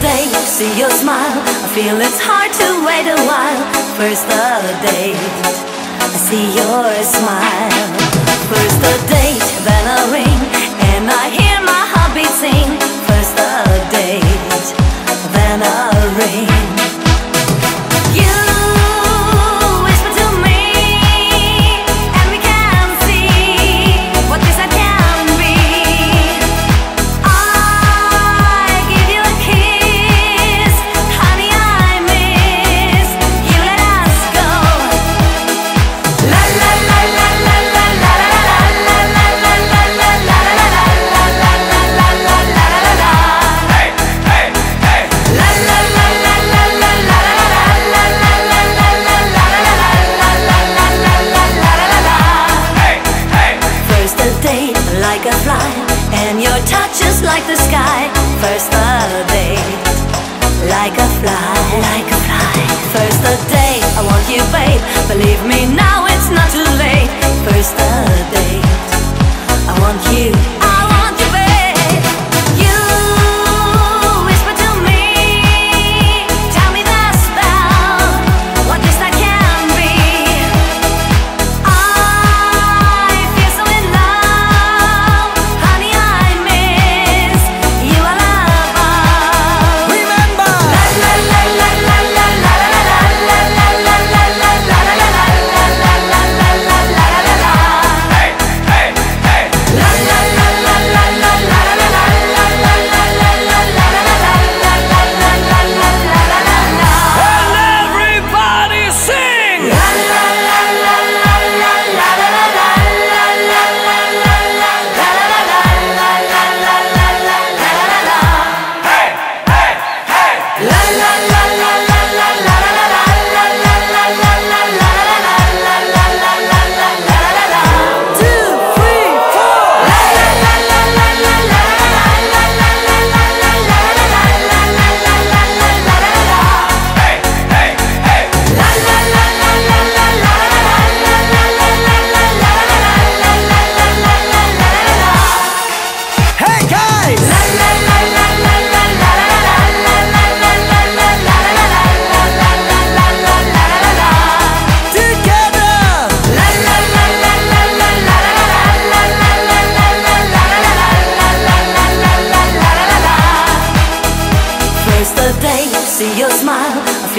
day, see your smile. I feel it's hard to wait a while. First the date, I see your smile. First the date, then I ring, and I hear my heart beat sing. First the date, then I ring. butterfly, and your touch is like the sky. First the date, like a fly, like a fly. First the date, I want you, babe. Believe me, now it's not too late. First the date, I want you. I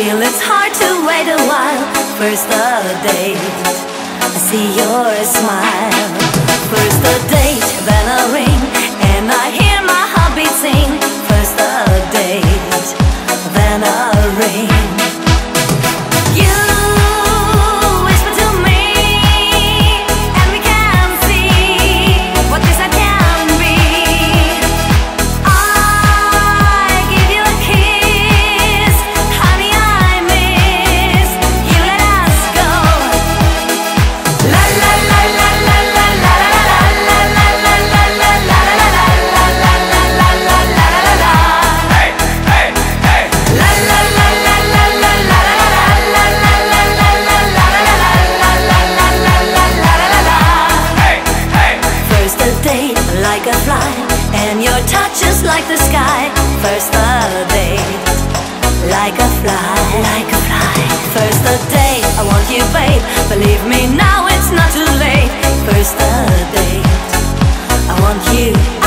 feel it's hard to wait a while. First the date, I see your smile. First the date, then a ring, and I hear my heart beat sing. First the date, then a ring. sky. First a date Like a fly, like a fly. First the date, I want you babe. Believe me now it's not too late. First a date I want you.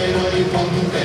E y